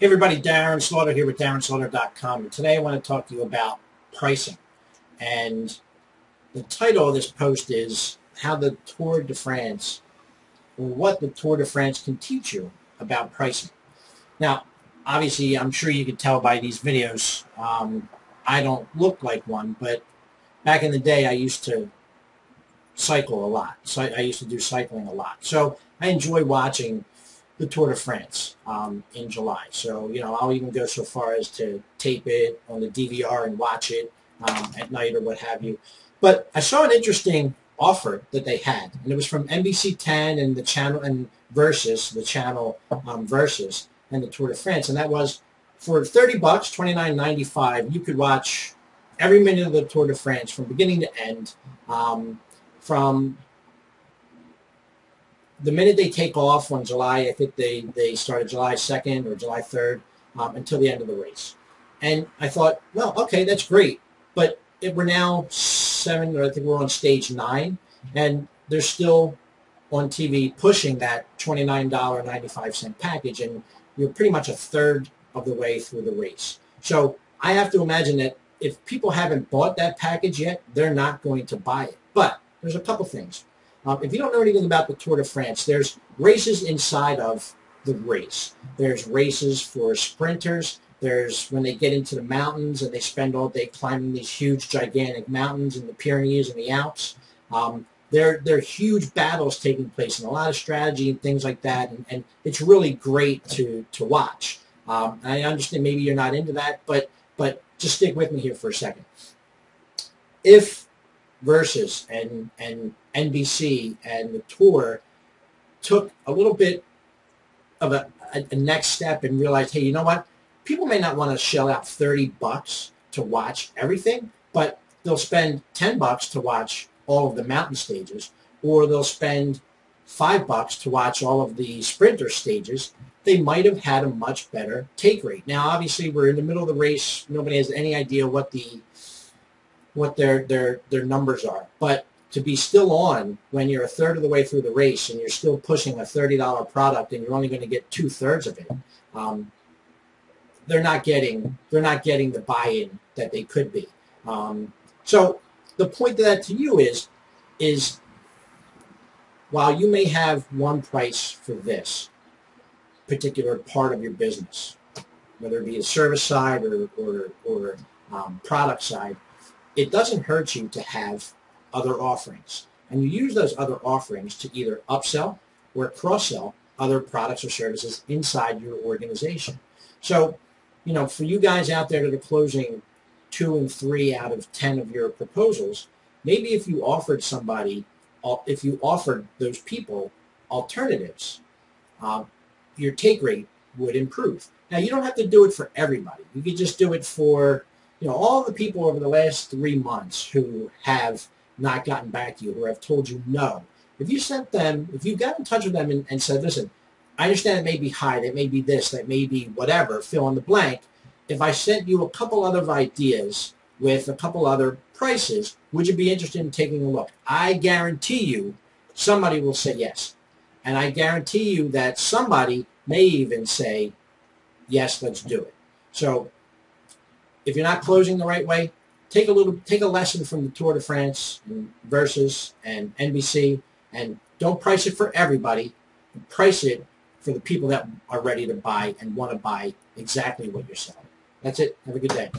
Hey everybody, Darren Slaughter here with DarrenSlaughter.com and today I want to talk to you about pricing. And the title of this post is How the Tour de France, or what the Tour de France can teach you about pricing. Now, obviously, I'm sure you can tell by these videos, um, I don't look like one, but back in the day I used to cycle a lot. So I used to do cycling a lot. So I enjoy watching the Tour de France um, in July. So, you know, I'll even go so far as to tape it on the DVR and watch it um, at night or what have you. But I saw an interesting offer that they had, and it was from NBC 10 and the channel and Versus, the channel um, Versus, and the Tour de France, and that was for 30 bucks, 29.95, you could watch every minute of the Tour de France from beginning to end, um, from the minute they take off on July, I think they, they started July 2nd or July 3rd um, until the end of the race. And I thought, well, okay, that's great. But it, we're now seven, or I think we're on stage nine, and they're still on TV pushing that $29.95 package, and you're pretty much a third of the way through the race. So I have to imagine that if people haven't bought that package yet, they're not going to buy it. But there's a couple things. Um, if you don't know anything about the Tour de France, there's races inside of the race. There's races for sprinters. There's when they get into the mountains and they spend all day climbing these huge, gigantic mountains in the Pyrenees and the Alps. Um, there, there are huge battles taking place and a lot of strategy and things like that. And, and it's really great to, to watch. Um, I understand maybe you're not into that, but, but just stick with me here for a second. If Versus and, and NBC and the tour took a little bit of a, a, a next step and realized, hey, you know what? People may not want to shell out 30 bucks to watch everything, but they'll spend 10 bucks to watch all of the mountain stages, or they'll spend five bucks to watch all of the sprinter stages, they might have had a much better take rate. Now, obviously, we're in the middle of the race. Nobody has any idea what the what their their their numbers are. But to be still on when you're a third of the way through the race and you're still pushing a $30 product and you're only going to get two thirds of it, um, they're not getting they're not getting the buy-in that they could be. Um, so the point of that to you is is while you may have one price for this particular part of your business, whether it be a service side or or, or um, product side, it doesn't hurt you to have other offerings. And you use those other offerings to either upsell or cross-sell other products or services inside your organization. So, you know, for you guys out there that are closing two and three out of 10 of your proposals, maybe if you offered somebody, if you offered those people alternatives, uh, your take rate would improve. Now, you don't have to do it for everybody. You could just do it for, you know, all the people over the last three months who have not gotten back to you, who have told you no. If you sent them, if you got in touch with them and, and said, listen, I understand it may be high, that may be this, that may be whatever, fill in the blank. If I sent you a couple other ideas with a couple other prices, would you be interested in taking a look? I guarantee you somebody will say yes. And I guarantee you that somebody may even say, yes, let's do it. So if you're not closing the right way, take a little, take a lesson from the Tour de France Versus and NBC, and don't price it for everybody. Price it for the people that are ready to buy and want to buy exactly what you're selling. That's it. Have a good day.